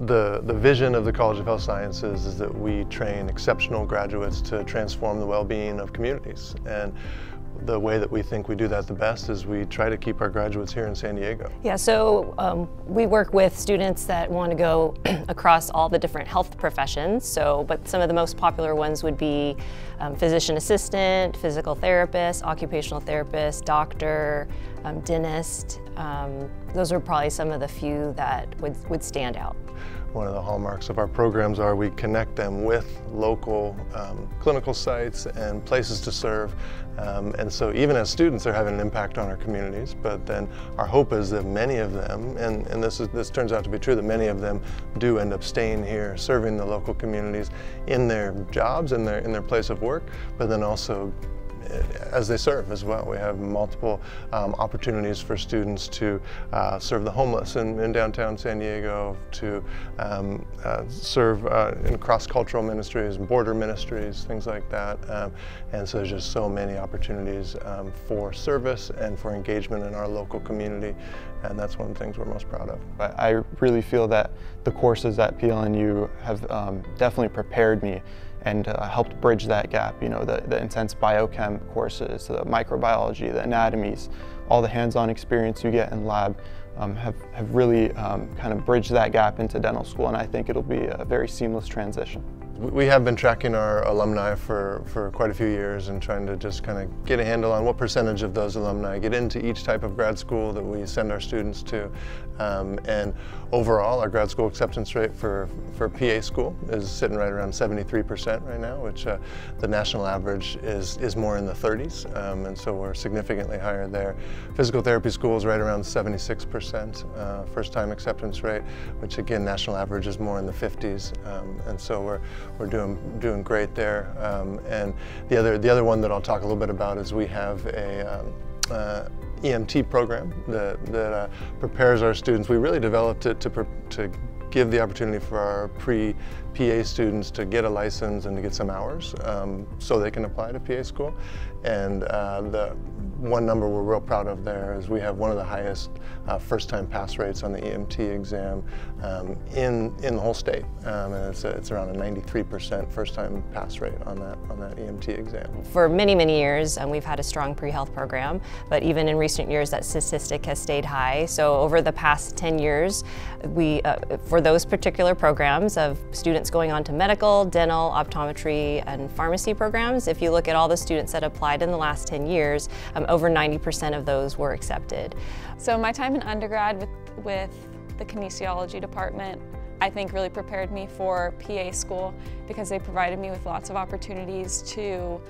The, the vision of the College of Health Sciences is that we train exceptional graduates to transform the well-being of communities. And the way that we think we do that the best is we try to keep our graduates here in San Diego. Yeah, so um, we work with students that want to go across all the different health professions. So, but some of the most popular ones would be um, physician assistant, physical therapist, occupational therapist, doctor, um, dentist. Um, those are probably some of the few that would, would stand out. One of the hallmarks of our programs are we connect them with local um, clinical sites and places to serve. Um, and so even as students, they're having an impact on our communities. But then our hope is that many of them, and, and this, is, this turns out to be true, that many of them do end up staying here, serving the local communities in their jobs, in their, in their place of work, but then also as they serve as well. We have multiple um, opportunities for students to uh, serve the homeless in, in, downtown San Diego, to um, uh, serve uh, in cross-cultural ministries, border ministries, things like that. Um, and so there's just so many opportunities um, for service and for engagement in our local community. And that's one of the things we're most proud of. I really feel that the courses at PLNU have um, definitely prepared me and uh, helped bridge that gap. You know, the, the intense biochem courses, the microbiology, the anatomies, all the hands-on experience you get in lab um, have, have really um, kind of bridged that gap into dental school, and I think it'll be a very seamless transition. We have been tracking our alumni for, for quite a few years and trying to just kind of get a handle on what percentage of those alumni get into each type of grad school that we send our students to. Um, and overall, our grad school acceptance rate for, for PA school is sitting right around 73% right now, which uh, the national average is, is more in the 30s. Um, and so we're significantly higher there. Physical therapy school is right around 76% uh, first time acceptance rate, which again, national average is more in the 50s. Um, and so we're, we're doing doing great there. Um, and the other the other one that I'll talk a little bit about is we have a um, uh, EMT program that, that uh, prepares our students. We really developed it to, to give the opportunity for our pre-PA students to get a license and to get some hours um, so they can apply to PA school. And uh, the one number we're real proud of there is we have one of the highest uh, first-time pass rates on the EMT exam um, in in the whole state, um, and it's, a, it's around a 93% first-time pass rate on that on that EMT exam. For many many years, um, we've had a strong pre-health program, but even in recent years, that statistic has stayed high. So over the past 10 years, we uh, for those particular programs of students going on to medical, dental, optometry, and pharmacy programs, if you look at all the students that applied in the last 10 years, um, over 90% of those were accepted. So my time in undergrad with, with the kinesiology department I think really prepared me for PA school because they provided me with lots of opportunities to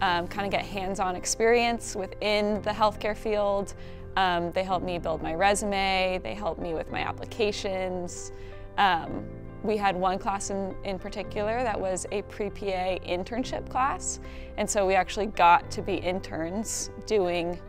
um, kind of get hands-on experience within the healthcare field. Um, they helped me build my resume, they helped me with my applications. Um, we had one class in, in particular that was a pre-PA internship class. And so we actually got to be interns doing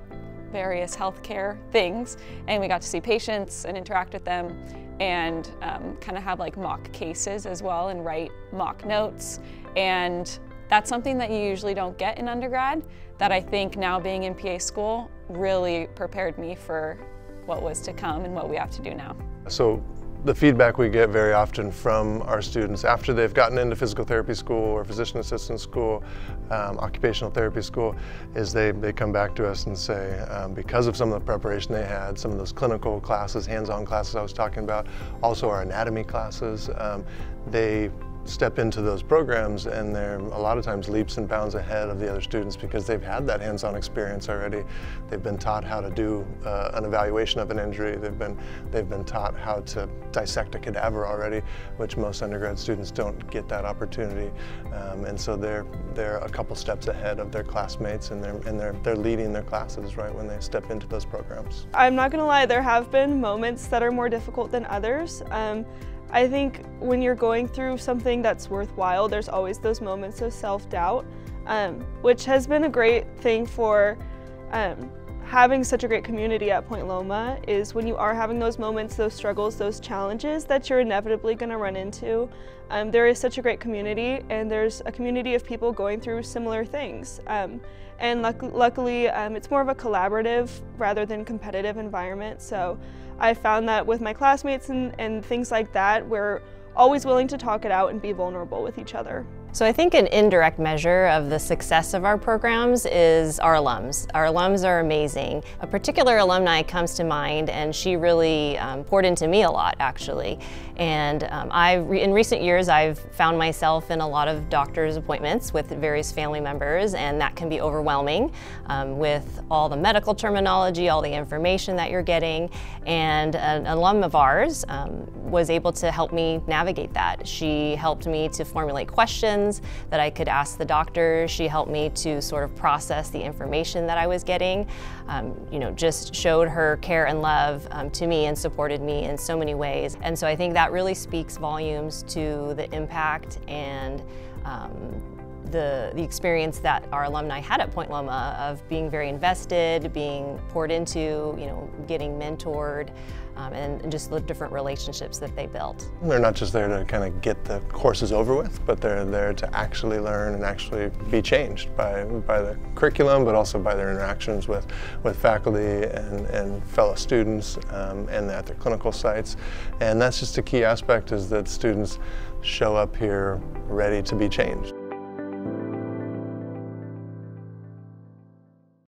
various healthcare things. And we got to see patients and interact with them and um, kind of have like mock cases as well and write mock notes. And that's something that you usually don't get in undergrad that I think now being in PA school really prepared me for what was to come and what we have to do now. So the feedback we get very often from our students after they've gotten into physical therapy school or physician assistant school, um, occupational therapy school, is they, they come back to us and say, um, because of some of the preparation they had, some of those clinical classes, hands-on classes I was talking about, also our anatomy classes, um, they step into those programs and they're a lot of times leaps and bounds ahead of the other students because they've had that hands-on experience already. They've been taught how to do uh, an evaluation of an injury. They've been, they've been taught how to dissect a cadaver already, which most undergrad students don't get that opportunity. Um, and so they're, they're a couple steps ahead of their classmates and they're, and they're, they're leading their classes right when they step into those programs. I'm not gonna lie, there have been moments that are more difficult than others. Um, I think when you're going through something that's worthwhile, there's always those moments of self-doubt, um, which has been a great thing for um, having such a great community at Point Loma is when you are having those moments, those struggles, those challenges that you're inevitably going to run into. Um, there is such a great community and there's a community of people going through similar things. Um, and luck luckily, um, it's more of a collaborative rather than competitive environment. So I found that with my classmates and, and things like that, we're always willing to talk it out and be vulnerable with each other. So I think an indirect measure of the success of our programs is our alums. Our alums are amazing. A particular alumni comes to mind and she really um, poured into me a lot actually. And um, I, in recent years I've found myself in a lot of doctor's appointments with various family members and that can be overwhelming um, with all the medical terminology, all the information that you're getting. And an alum of ours um, was able to help me navigate that. She helped me to formulate questions questions that I could ask the doctor. She helped me to sort of process the information that I was getting. Um, you know, just showed her care and love um, to me and supported me in so many ways. And so I think that really speaks volumes to the impact and um, the, the experience that our alumni had at Point Loma of being very invested, being poured into, you know, getting mentored, um, and, and, just the different relationships that they built. They're not just there to kind of get the courses over with, but they're there to actually learn and actually be changed by, by the curriculum, but also by their interactions with, with faculty and, and fellow students um, and at their clinical sites. And that's just a key aspect is that students show up here ready to be changed.